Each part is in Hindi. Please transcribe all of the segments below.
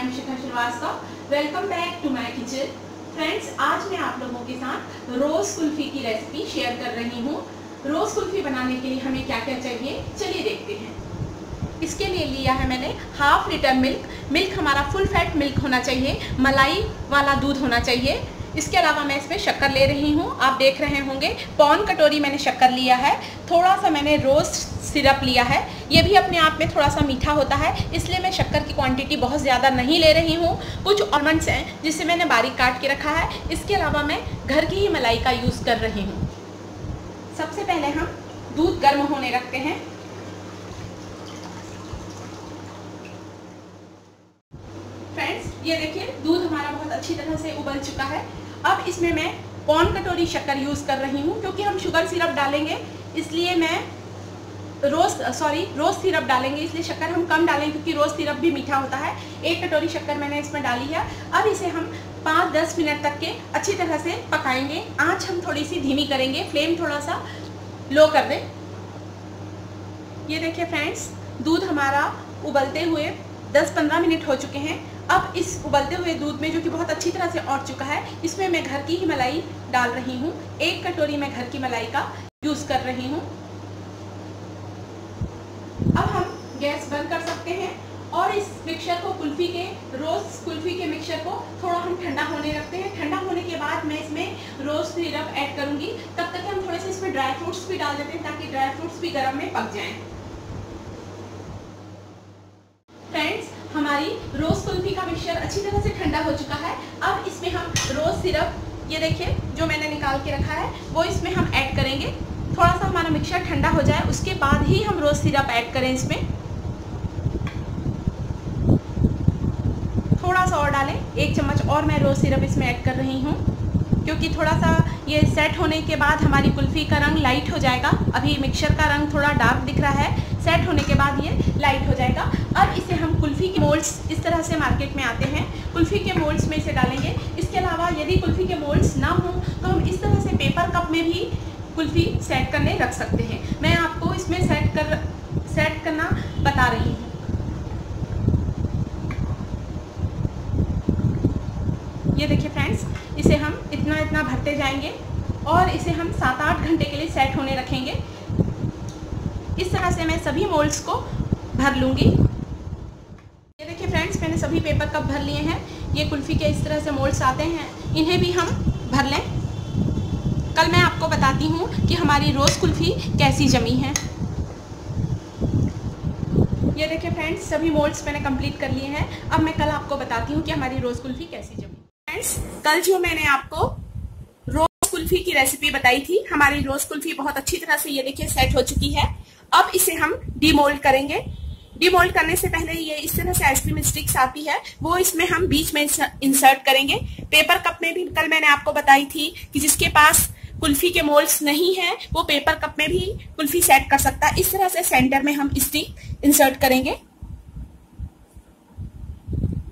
Srivastava welcome back to my kitchen friends आज मैं आप लोगों के साथ रोज़ कुल्फ़ी की रेसिपी शेयर कर रही हूँ। रोज़ कुल्फ़ी बनाने के लिए हमें क्या क्या चाहिए? चलिए देखते हैं। इसके लिए लिया है मैंने हाफ़ लीटर मिल्क मिल्क हमारा फुल फैट मिल्क होना चाहिए। मलाई वाला दूध होना चाहिए। इसके अलावा मैं इसमें शक्कर ले रही हूँ। आप देख रहे होंगे, पौन कटोरी मैंने शक्कर लिया है। थोड़ा सा मैंने रोस्ट सिरप लिया है। ये भी अपने आप में थोड़ा सा मीठा होता है, इसलिए मैं शक्कर की क्वांटिटी बहुत ज़्यादा नहीं ले रही हूँ। कुछ ऑलमंड्स हैं, जिसे मैंने बारीक काट के रखा है। इसके अलावा मैं घर की ही मलाई का यूज़ कर रही हूँ। सबसे पहले हम दूध गर्म होने रखते हैं। फ्रेंड्स ये देखिए हमारा बहुत अच्छी तरह से उबल चुका है। अब इसमें मैं पौन कटोरी शक्कर यूज़ कर रही हूँ, क्योंकि हम शुगर सिरप डालेंगे, इसलिए मैं रोज़ सॉरी रोज़ सिरप डालेंगे, इसलिए शक्कर हम कम डालेंगे क्योंकि रोज़ सिरप भी मीठा होता है। एक कटोरी शक्कर मैंने इसमें डाली है। अब इसे हम पाँच दस मिनट तक के अच्छी तरह से पकाएँगे। आँच हम थोड़ी सी धीमी करेंगे फ्लेम थोड़ा सा लो कर दें। ये देखिए फ्रेंड्स दूध हमारा उबलते हुए 10-15 मिनट हो चुके हैं। अब इस उबलते हुए दूध में, जो कि बहुत अच्छी तरह से औट चुका है, इसमें मैं घर की ही मलाई डाल रही हूँ। एक कटोरी मैं घर की मलाई का यूज़ कर रही हूँ। अब हम गैस बंद कर सकते हैं और इस मिक्सर को कुल्फी के रोज़ कुल्फी के मिक्सर को थोड़ा हम ठंडा होने रखते हैं। ठंडा होने के बाद मैं इसमें रोज़ सिरप ऐड करूँगी। तब तक हम थोड़े से इसमें ड्राई फ्रूट्स भी डाल देते हैं ताकि ड्राई फ्रूट्स भी गर्म में पक जाएँ फ्रेंड्स हमारी रोज़ कुल्फी का मिक्सचर अच्छी तरह से ठंडा हो चुका है। अब इसमें हम रोज़ सिरप, ये देखिए, जो मैंने निकाल के रखा है, वो इसमें हम ऐड करेंगे। थोड़ा सा हमारा मिक्सचर ठंडा हो जाए, उसके बाद ही हम रोज़ सिरप ऐड करें इसमें। थोड़ा सा और डालें, एक चम्मच और मैं रोज़ सिरप इसमें ऐड कर रही हूँ। क्योंकि थोड़ा सा ये सेट होने के बाद हमारी कुल्फ़ी का रंग लाइट हो जाएगा। अभी मिक्सचर का रंग थोड़ा डार्क दिख रहा है। सेट होने के बाद ये लाइट हो जाएगा अब इसे हम कुल्फ़ी के मोल्ड्स इस तरह से मार्केट में आते हैं। कुल्फ़ी के मोल्ड्स में इसे डालेंगे। इसके अलावा यदि कुल्फ़ी के मोल्ड्स ना हो तो हम इस तरह से पेपर कप में भी कुल्फ़ी सेट करने रख सकते हैं। मैं आपको इसमें सेट कर सेट करना बता रही हूँ। ये देखिए फ्रेंड्स इसे हम इतना इतना भरते जाएँगे और इसे हम सात आठ घंटे के लिए सेट होने रखेंगे। इस तरह से मैं सभी मोल्ड्स को भर लूँगी ये देखिए फ्रेंड्स मैंने सभी पेपर कप भर लिए हैं? ये कुल्फ़ी के इस तरह से मोल्ड्स आते हैं। इन्हें भी हम भर लें। कल मैं आपको बताती हूँ कि हमारी रोज़ कुल्फ़ी कैसी जमी है। ये देखिए फ्रेंड्स सभी मोल्ड्स मैंने कंप्लीट कर लिए हैं। अब मैं कल आपको बताती हूँ कि हमारी रोज़ कुल्फ़ी कैसी जमी फ्रेंड्स कल जो मैंने आपको रोज़ कुल्फ़ी की रेसिपी बताई थी, हमारी रोज़ कुल्फ़ी बहुत अच्छी तरह से ये देखिए सेट हो चुकी है। अब इसे हम डीमोल्ड करेंगे। डीमोल्ड करने से पहले ये इस तरह से आइसक्रीम स्टिक्स आती है, वो इसमें हम बीच में इंसर्ट करेंगे। पेपर कप में भी कल मैंने आपको बताई थी कि जिसके पास कुल्फी के मोल्ड्स नहीं है, वो पेपर कप में भी कुल्फी सेट कर सकता है। इस तरह से सेंटर में हम स्टिक इंसर्ट करेंगे।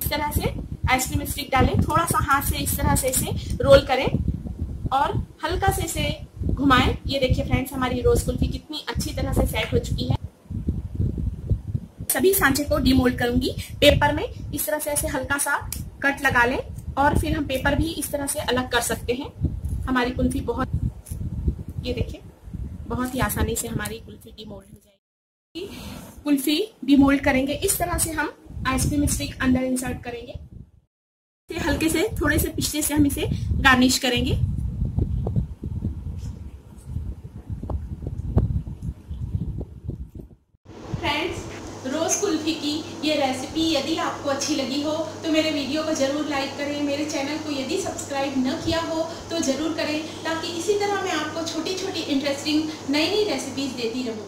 इस तरह से आइसक्रीम स्टिक डालें। थोड़ा सा हाथ से इस तरह से इसे रोल करें और हल्का से इसे घुमाएँ। ये देखिए फ्रेंड्स हमारी रोज कुल्फी कितनी अच्छी तरह से सेट हो चुकी है। सभी सांचे को डीमोल्ड करूँगी। पेपर में इस तरह से ऐसे हल्का सा कट लगा लें और फिर हम पेपर भी इस तरह से अलग कर सकते हैं। हमारी कुल्फी बहुत ये देखिए, बहुत ही आसानी से हमारी कुल्फी डीमोल्ड हो जाएगी। कुल्फी डीमोल्ड करेंगे। इस तरह से हम आइसक्रीम स्टिक अंदर इंसर्ट करेंगे। हल्के से, थोड़े से पिछले से हम इसे गार्निश करेंगे। रोज़ कुल्फ़ी की ये रेसिपी यदि आपको अच्छी लगी हो तो मेरे वीडियो को ज़रूर लाइक करें, मेरे चैनल को यदि सब्सक्राइब न किया हो तो ज़रूर करें, ताकि इसी तरह मैं आपको छोटी छोटी इंटरेस्टिंग नई नई रेसिपीज़ देती रहूँ।